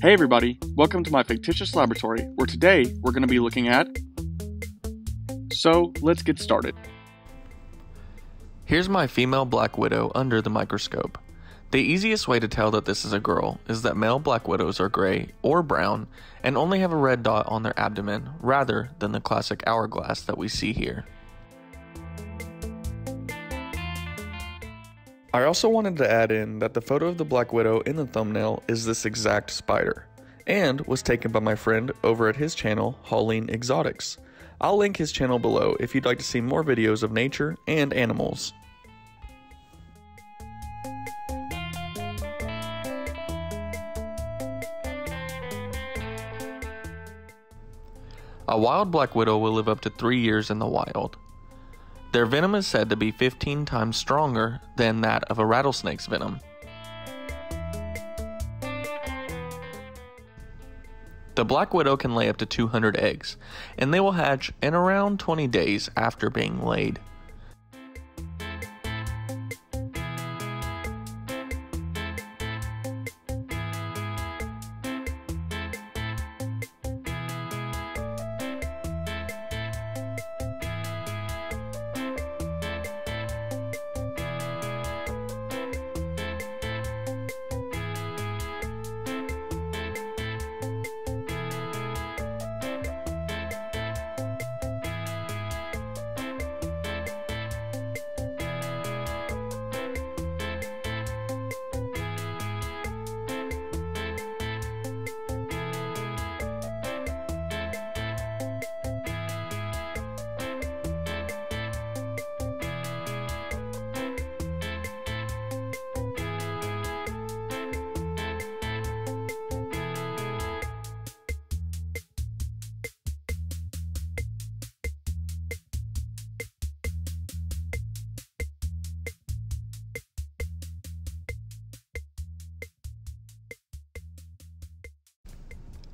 Hey everybody, welcome to my fictitious laboratory, where today we're going to be looking at... So, let's get started. Here's my female black widow under the microscope. The easiest way to tell that this is a girl is that male black widows are gray or brown and only have a red dot on their abdomen rather than the classic hourglass that we see here. I also wanted to add in that the photo of the Black Widow in the thumbnail is this exact spider, and was taken by my friend over at his channel, Hollein Exotics. I'll link his channel below if you'd like to see more videos of nature and animals. A wild black widow will live up to 3 years in the wild. Their venom is said to be 15 times stronger than that of a rattlesnake's venom. The black widow can lay up to 200 eggs, and they will hatch in around 20 days after being laid.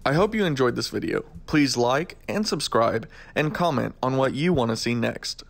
I hope you enjoyed this video. Please like and subscribe and comment on what you want to see next.